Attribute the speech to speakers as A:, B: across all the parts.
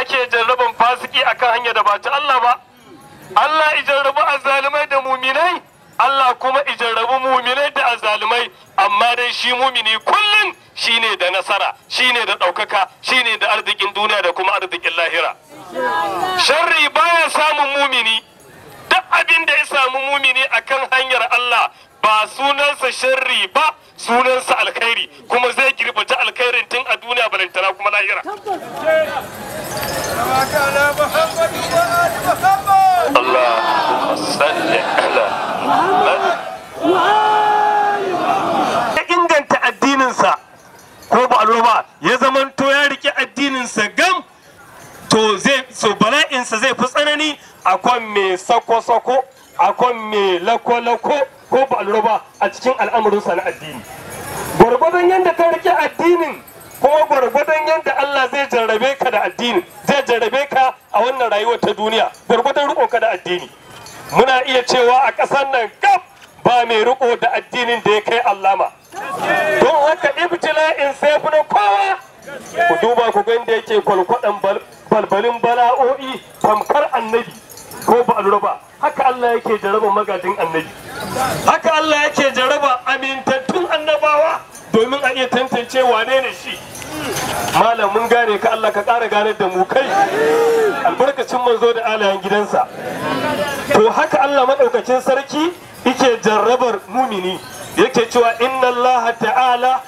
A: ake jarraban fasiki akan hanya da ba ta Allah ba. Allah ijarrabu azzalumai da muminai Allah kuma ijarrabu muminai da azzalumai. Amma dai shi mumini kullum shine da nasara shine da ɗaukaka shine da arzikin duniya da kuma arzikin lahira. Sharri baya samun mumini. Duk abin da ya samu mumini akan hanyar Allah ba sunansa sharri ba sunansa alkhairi kuma zai girbaci alkhairin tun a duniya balantana kuma lahira. Ya inganta addininsa ko ba ba ya zamanto ya riƙe addininsa gam to zai so bala'insa zai fi tsanani akan mai sako-sako akan mai lako-lako ko ba ba a cikin al'amuransa na addini. Gwargwadon yadda ka riƙe addinin kuma gwargwadon yadda Allah zai jarrabe ka da addini zai jarrabe ka a wannan rayuwar ta duniya gwargwadon riko ka da addini. Muna iya cewa a ƙasar nan gab ba mai riko da addinin da ya kai allama. Don haka ibtila'in sai na kowa. Ku duba ku ga inda yake kwalkwadan balbalin bala'o'i tamkar annabi. Ko ba lura ba haka Allah yake jaraba magajin annabi. Haka Allah yake jaraba amintattun annabawa domin a iya tantance wane ne shi. Malam mun gane ka Allah ka ƙara gane da mu kai. Albarkacin manzo da alayen gidansa. To haka Allah maɗaukacin sarki yake jarrabar mumini. Yake cewa inna Allah ta'ala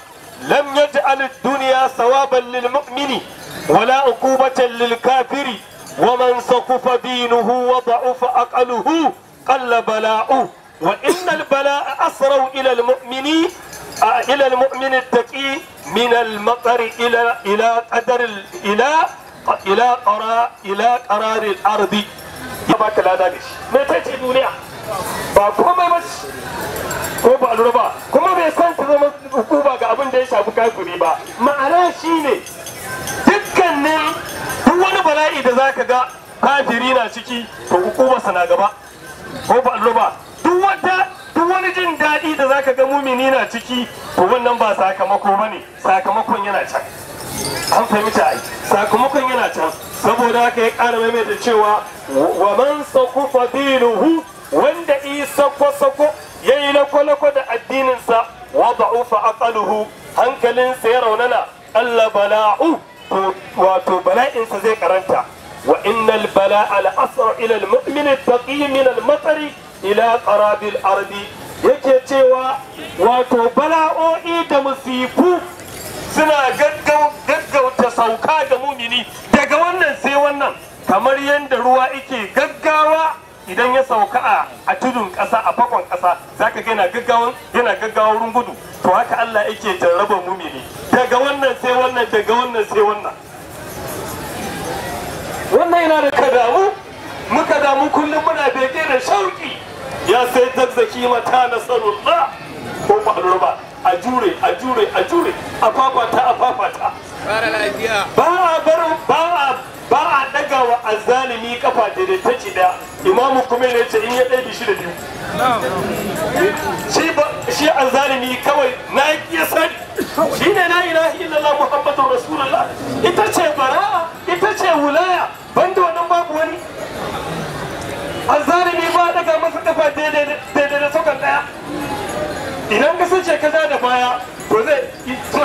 A: lam yaj'al ad-dunya sawaban lil mu'mini wala uqubatan lil kafiri wa man sakufa dinuhu wa da'ufa aqaluhu qalla bala'u. wa innal bala'a asra'u ila al mu'mini إلى المؤمن التقي من المطر إلى إلى قدر ال- إلى إلى قرار إلى قرار الأرض ya baka lada da shi me ta ce duniya ba komai ba ce. ko ba lura ba kuma bai san ta zama hukuma ga abin da ya shafi kafiri ba ma'ana shine dukkanin duk wani bala'i da zaka ga kafiri na ciki to hukumarsa na gaba ko ba lura ba duk wata duk wani jin daɗi da zaka ga mumini na ciki to wannan ba sakamako ba ne sakamakon yana can. An fahimta ai. Sakamakon yana can. Saboda haka ya ƙara maimaita cewa wa man sakufa dinuhu wanda yi sako-sako ya yi lako-lako da addininsa wa ba'ufa aqaluhu. Hankalinsa ya raunana Allah bala'u to wato bala'insa zai karanta. Wa innal bala'a la asra ila al-mu'min at-taqi min al-matari ila qarabil ardi. Yake cewa wato bala'o'i da musifu suna gaggauta sauka ga mumini. Daga wannan sai wannan kamar yadda ruwa yake gaggawa idan ya sauka a tudun ƙasa a fakon ƙasa zaka ga yana gaggawan yana gaggawan gudu. To haka Allah yake jarraba mumini. Daga wannan sai wannan daga wannan sai wannan. Wannan yana da ka damu muka damu kullum muna bege da shauki ya sai zazzaki mata nasarullah ko ba a jure a jure a jure. A fafata a fafata. Ba a bar ba a ba a daga wa azzalimi kafa da ta ci da imamu kuma ne ce in ya ɗaya shi da biyu. Shi ba shi azzalimi kawai na ya sani. Shi ne la ilaha illallah muhammadur rasulullah. Ita ce bara'a ita ce wulaya. Banda wannan babu wani. Azzalimi ba daga masa kafa daidai da sakan ɗaya idan ka sace ka da baya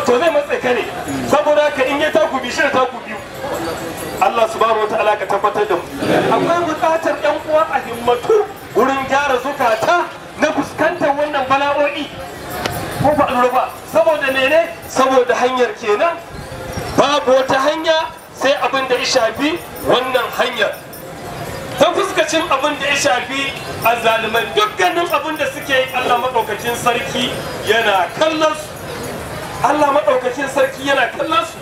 A: to zai matse ka ne. Saboda haka in ya shi da taku biyu Allah subhanahu wataala ka tabbatar da mu. Akwai buƙatar ƴan uwa a himmatu wurin gyara zukata na fuskantar wannan bala'o'i. Ko ba ba. Saboda mene? Saboda hanyar kenan. Babu wata hanya sai abin da ya shafi wannan hanyar. Ta fuskacin abin da ya shafi azzaluman. Dukkanin abin da suke Allah maɗaukacin sarki yana kallon su. Allah maɗaukacin sarki yana kallon su.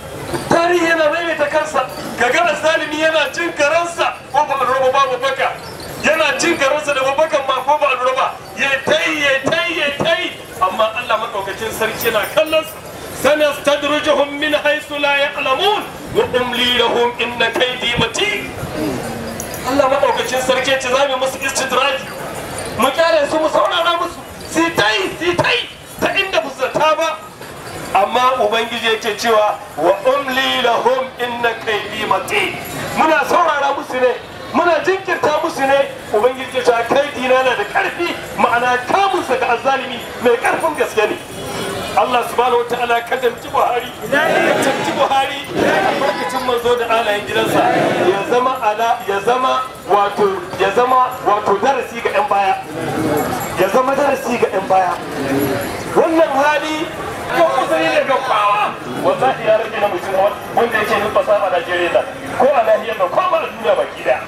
A: Tarihi yana maimaita kansa. Kaga azzalimi yana cin karansa ko ba roba babu baka. Yana cin karansa da babakan ma ko ba roba ya tai ya tai ya tai amma Allah maɗaukacin sarki yana kallon su. Sanastadrijuhum min haythu la ya'lamun wa umli lahum inna kaydi matin Allah maɗaukacin sarki ce za mu musu istidraji. Mu ƙyale su mu saurara musu. Su ta su ta ta inda ba zata ba. Amma ubangiji yake cewa wa umli lahum inna kaydi matin. Muna saurara musu ne muna jinkirta musu ne. Ubangiji ya ce kaidi na da ƙarfi ma'ana kamunsa ga azzalimi mai ƙarfin gaske ne. Allah subhanahu wataala ka damci Buhari. Ka damci Buhari. Albarkacin manzo da alayen gidansa. Ya zama ala ya zama wato ya zama wato darasi ga yan baya. Ya zama darasi ga yan baya. Wannan hali ko kuzari ne ga kwawa wallahi ya rage na mutum wanda yake numfasa a Najeriya nan ko a nahiyar nan ko a duniya baki ɗaya.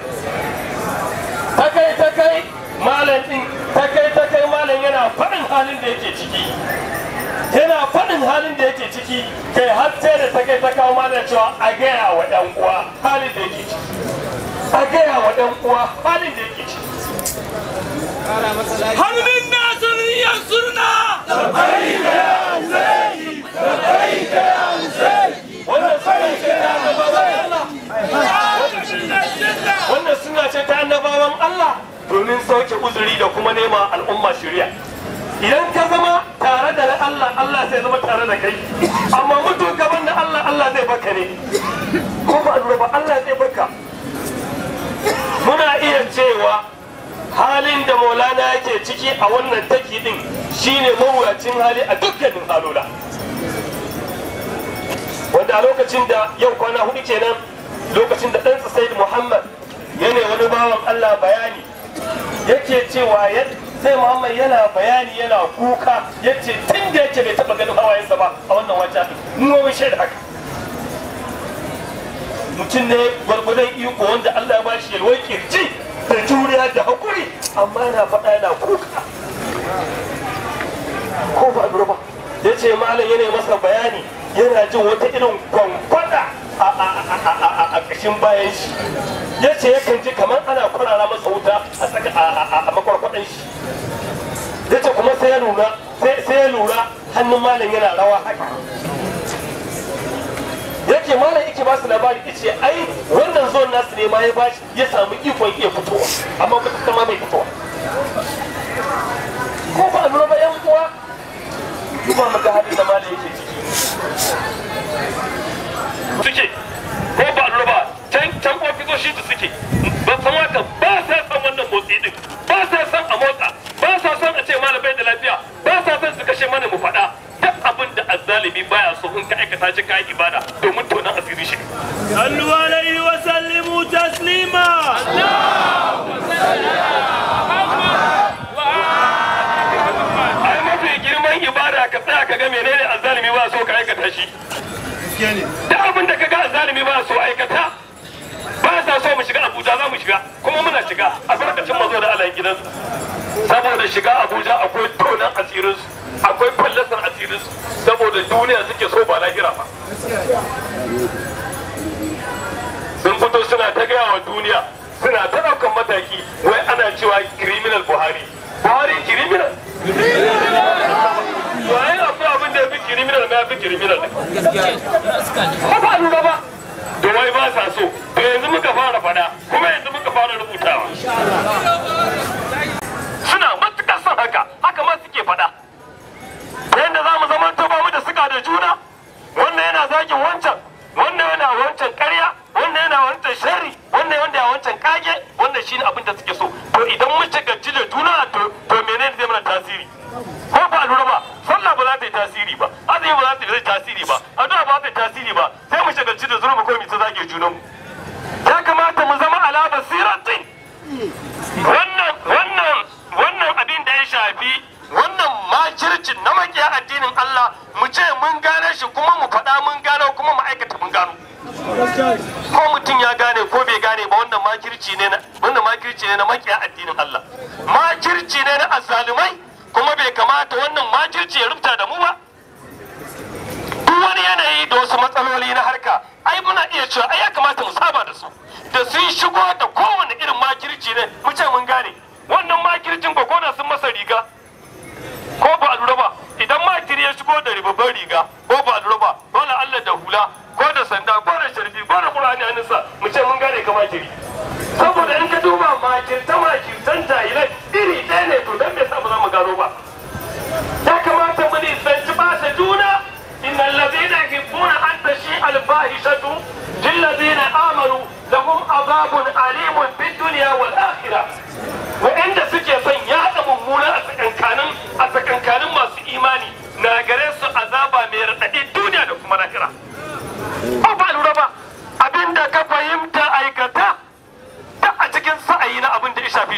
A: Ta kai ta kai malam din ta kai ta kai malam yana faɗin halin da yake ciki. yana faɗin halin da yake ciki kai har sai da take ta kawo mana cewa a gaya wa ɗan uwa halin da yake ciki. A gaya wa ɗan uwa halin da yake ciki.
B: Halin na zuriyar suna tabbai da ya zai tabbai da zai
A: wannan suna ce ta annabawan Allah. Wannan suna ce ta annabawan Allah domin sauke uzuri da kuma nema al'umma shari'a Sai zama tare da kai. Amma mutu gaban da Allah Allah zai baka ne. Ko ba lura ba Allah zai baka muna iya cewa halin da maulana yake ciki a wannan taki din shine mawuyacin hali a dukkanin halola. Wanda a lokacin da yau kwana huɗu kenan lokacin da ɗansa said muhammad yana wani bawan allah bayani yake cewa sai muhammad yana bayani yana kuka ya ce tun da yake bai taɓa ganin hawayensa ba a wannan wata mu wani shaida haka. Mutum ne gwargwadon iko wanda allah ya bashi yalwar ƙirji da juriya da haƙuri amma yana faɗa yana kuka. Ko ba lura ba. Ya ce malam yana masa bayani yana jin wata irin kwankwada a ƙashin bayan shi. Ya ce yakan ji kamar ana kurara masa wuta a makwarkwadan shi. Ya ce kuma sai ya lura sai ya lura hannun malam yana rawa haka. Yake malam yake ba su labari ya ce ai wannan zuwan nasu ne ma ya bashi ya samu ikon iya fitowa amma ba ta ma bai fitowa. Ko ba lura ba yan uwa? Duba maka hadin da malam yake ciki suke ko ba lura ba can ofisoshi da suke. Ba kamata ba sa san wannan motsi din. Ba sa san a motsa. Ba sa san a ce malamai da lafiya. Ba sa san su kashe mana mu faɗa. Duk abin da azzalimi baya so in ka aikata shi kayan ibada domin tonan asiri shi.
B: Sallu alaihi wa sallimu
A: taslima. Allahumma salli ala girman ibada ka tsaya ka ga menene azzalimi ba so ka aikata shi. Gaskiya ne. Gidansu saboda shiga abuja akwai tonan asirinsu akwai fallasar asirinsu saboda duniya suke so ba lahira ba. Sun fito suna ta gaya wa duniya suna ta ɗaukan mataki wai ana cewa criminal buhari. Buhari criminal? Waye akwai abin da ya fi criminal ma ya fi criminal? Ne da juna. Wannan yana zagin wancan wannan yana wancan karya wannan yana wancan sharri wannan wanda ya wancan kage wannan shine abin da suke so. To idan mun shiganci da juna to to menene zai mana tasiri? Ko ba lura ba sallah ba za ta yi tasiri ba azumi ba za ta yi tasiri ba addu'a ba za ta yi tasiri ba sai mu shiganci da zulmi ko mu ta zage junanmu. Ya kamata mu zama ala basiratin. Wannan wannan wannan abin da ya shafi wannan makircin na makiya addinin Allah mu ce mun gane shi kuma mu faɗa mun gano kuma mu aikata mun gano. Ko mutum ya gane ko bai gane ba wannan makirci ne na wannan makirci ne na makiya addinin Allah. Makirci ne na azzalumai kuma bai kamata wannan makirci ya rubuta da mu ba. Duk wani yanayi da wasu matsaloli na harka ai muna iya cewa ai ya kamata mu saba da su da sun shigo da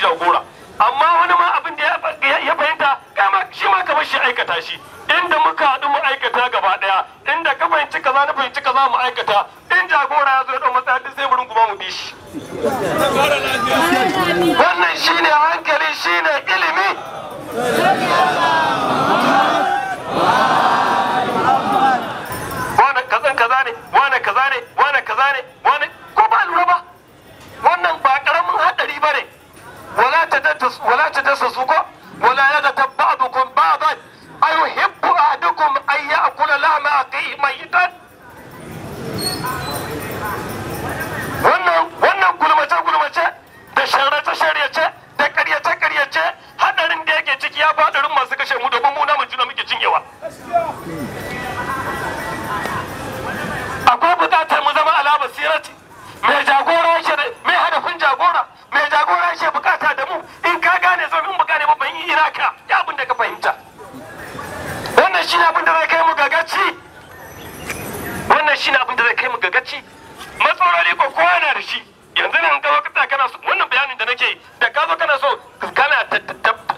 A: jagora. Amma wani ma abin da ya- fahimta kama shi ma kamar shi aikata shi. Inda muka haɗu mu aikata gaba ɗaya inda ka fahimci kaza na fahimci kaza mu aikata in jagora ya zo ya ɗau matsaya duk sai mu runguma mu bi shi. Wannan shine hankali shine ilimi. Wane kazan kaza ne. Wala ta wala ta dasa su ko wala da ka fahimta. Wannan shine abin da zai kai mu gagaci wannan shine abin da zai kai mu gagaci matsaloli ko kowa na da shi. Yanzu ka zo ka tsaya kana so wannan bayanin da nake da ka zo kana so kana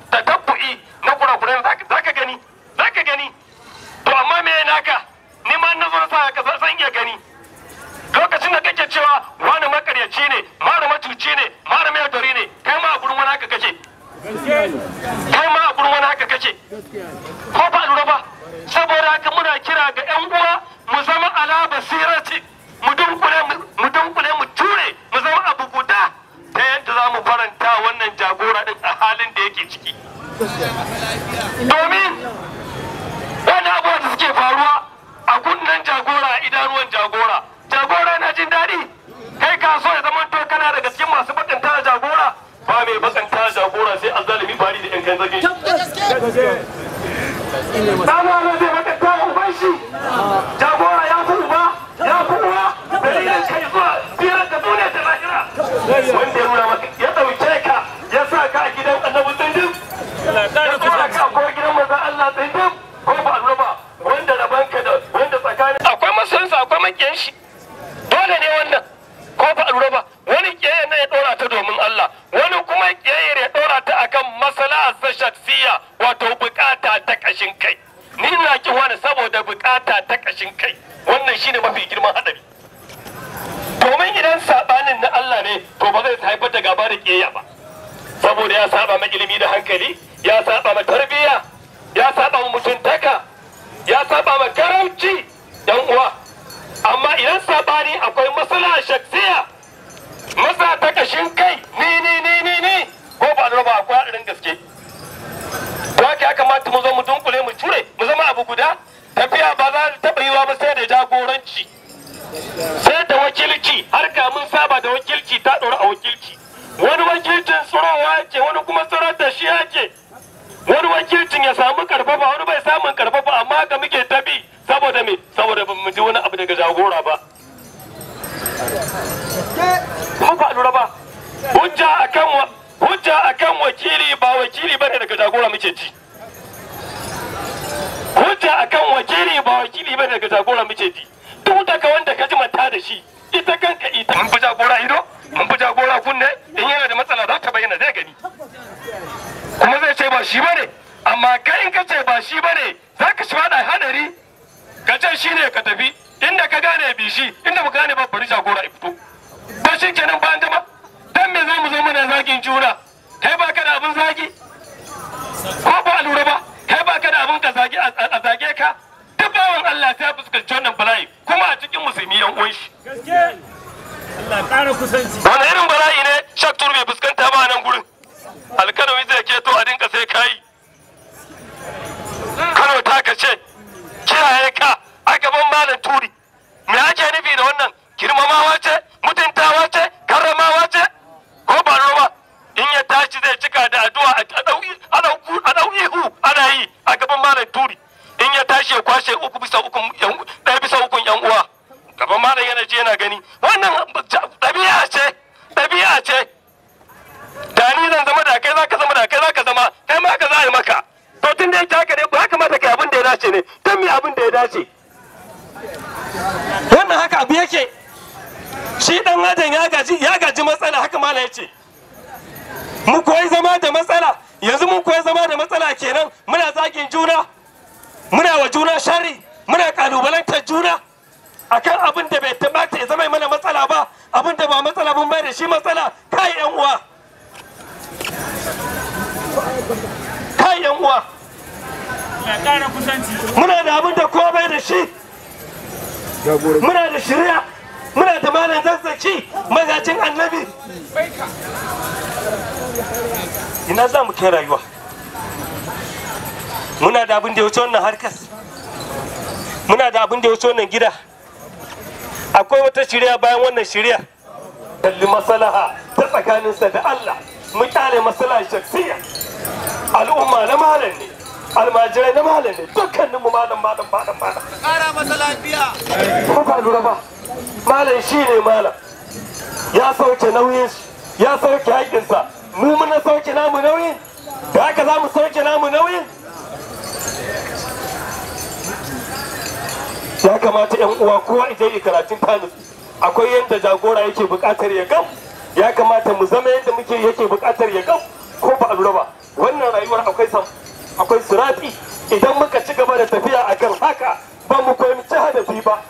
A: ta tabbu'i na kurakuran za ka gani za ka gani. To amma me naka? Ni ma na zo sa ka san iya gani. Lokacin da kake cewa wani makaryaci ne mara matuci ne mara mai dori ne kai ma a kai ma a gurin wani haka kake? Ko ba lura ba? Da kiyaya ba saboda ya saba ma ilimi da hankali ya saba ma tarbiyya ya saba ma mutuntaka ya saba ma karamci dan uwa. Amma idan saɓani akwai matsala shaksiya masa ta kashin kai ni ni ni ni ni ko ba da ba akwai haɗarin gaske. To haka ya kamata mu zo mu dunkule mu ture mu zama abu guda. Tafiya ba za ta taɓa yiwa ba sai da jagoranci sai da wakilci. Har mun saba da wakilci ta ɗora a wakilci. Wani wakilcin tsirowa yake wani kuma tsirar da shi yake. Wani wakilcin ya samu ƙarfafa wani bai samun ƙarfafa amma ga muke tabi saboda me? Saboda ba mu ji wani abu daga jagora ba. Ko ba lura ba? Hujja akan hujja akan wakili ba wakili ba ne daga jagora muke ci. Hujja akan wakili ba wakili ba ne daga jagora muke ci duk daga wanda ka ji mata da shi ita kanka ita mun fi jagora ido mun fi jagora kunne in yana da matsala za ta bayyana zai gani kuma zai ce ba shi ba ne amma kai in ka ce ba shi ba ne za ka shi fada hadari ka ce shi ne ka tafi inda ka gane bi shi inda ba gane ba bari jagora ya fito. Ba shi kenan ba dama dan me za mu zo muna zagin juna? Kai ba ka da abin zagi? Ko ba lura ba? Kai ba ka da abin ka zagi a zage ka? Duk bawan Allah ta fuskanci wannan bala'i kuma a cikin musulmi yan uwan shi. Wani irin bala'i ne shak tur bai fuskanta ba nan gurin? Alkanawi zai keto a dinka sai kayi kano ta kace kiyaye ka a gaban malam turi. Me ake nufi da wannan? Girmamawa ce mutuntawa ce karramawa ce ko ba ba? In ya tashi zai cika da addu'a a ɗauki ihu ana yi a gaban malam turi. In ya tashi ya kwashe uku bisa uku ɗaya bisa ukun yan uwa gaban malam yana je yana gani. Wannan ɗabi'a ce ɗabi'a ce da ni zan zama da kai za ka zama da kai za ka zama kai ma ka za a yi maka to tun da yake haka ne ba kamata kai abin da ya dace ne don me abin da ya dace? Wannan haka abu yake. Shi dan adam ya gaji ya gaji matsala haka mala ya ce. Mu koyi zama da matsala. Yanzu mun koyi zama da matsala kenan. Muna zagin juna. Muna wa juna shari muna kalubalantar juna. Akan abin da bai tabbata ya zama mana matsala ba. Abin da ba matsala mun bai da shi matsala. Kai yan uwa. Kai yan uwa. Muna da abin da kowa bai da shi. Muna da shirya muna da malam zazzaki magajin annabi. Ina za mu kai rayuwa? Muna da abin da ya wuce wannan harkas. Muna da abin da ya wuce wannan gida. Akwai wata shirya bayan wannan shirya. Kalli masalaha ta tsakaninsa da Allah. Mu ƙyale masalaha shaksiya al'umma na malam ne. Almajirai na malam ne dukkanin mu malam malam malam. Malam
C: Kara masa lafiya.
A: ko ba lura ba? Malam shi ne malam. Ya sauke nauyin ya sauke haƙinsa mu muna sauke namu nauyin? Da haka za mu sauke namu nauyin? Ya kamata yan uwa kowa ije yi karatun tanus akwai yadda jagora yake buƙatar ya gam ya kamata mu zama yadda muke yake buƙatar ya gam ko ba a lura ba? Wannan rayuwar akwai sam akwai surafi idan muka ci gaba da tafiya akan haka ba mu koyi ci hadafi ba.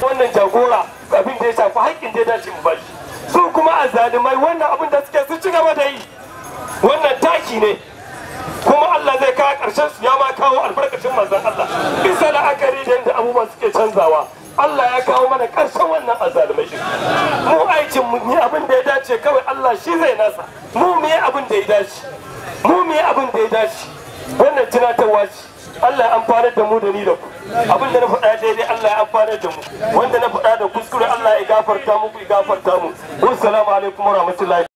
A: Wannan jagora abin da ya shafi haƙƙin da ya dace mu bashi. Su kuma azzalumai wannan abin da suke su ci gaba da yi. Wannan taki ne. Kuma Allah zai kawo ƙarshen su ya ma kawo albarkacin manzon Allah. Bisa la'akari da yadda abubuwan suke canzawa Allah ya kawo mana ƙarshen wannan azzalumai din mu aikin mu yi abin da ya dace kawai Allah shi zai nasa. Mu mu yi abin da ya dace. Mu mu yi abin da ya dace. Wannan tunatarwa ce. Allah ya amfanar da mu da ni da ku. Abin da na faɗa daidai Allah ya amfanar da mu. Wanda na faɗa da kuskure Allah ya gafarta muku ya gafarta mu. Wassalamu alaikum wa rahmatullahi